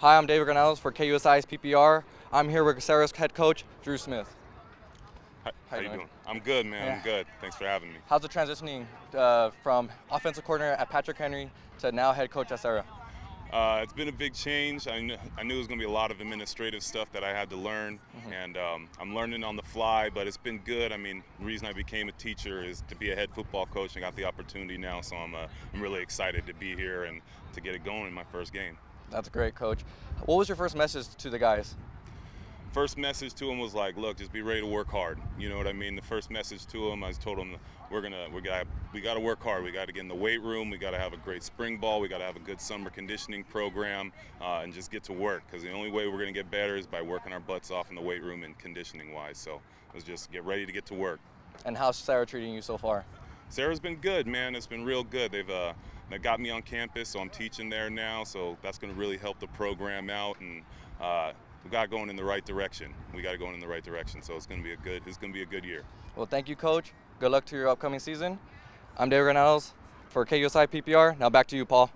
Hi, I'm David Granales for KUSI's PPR. I'm here with Serra's head coach, Dru Smith. How, How you doing? doing? I'm good, man. Yeah. I'm good. Thanks for having me. How's it transitioning uh, from offensive coordinator at Patrick Henry to now head coach at Serra? Uh, it's been a big change. I, kn- I knew it was going to be a lot of administrative stuff that I had to learn, and um, I'm learning on the fly. But it's been good. I mean, the reason I became a teacher is to be a head football coach. and got the opportunity now, so I'm uh, I'm really excited to be here and to get it going in my first game. That's great, coach. What was your first message to the guys? first message to them was like, look, just be ready to work hard. You know what I mean? The first message to them, I told them we're gonna we got we got to work hard. We got to get in the weight room. We got to have a great spring ball. We got to have a good summer conditioning program, uh, and just get to work. Because the only way we're gonna get better is by working our butts off in the weight room and conditioning wise. So it was just get ready to get to work. And how's Serra treating you so far? Serra's been good, man. It's been real good. They've uh, they got me on campus, so I'm teaching there now. So that's going to really help the program out, and uh, we got going in the right direction. We got to go in the right direction. So it's going to be a good. It's going to be a good year. Well, thank you, coach. Good luck to your upcoming season. I'm David Granales for KUSI PPR. Now back to you, Paul.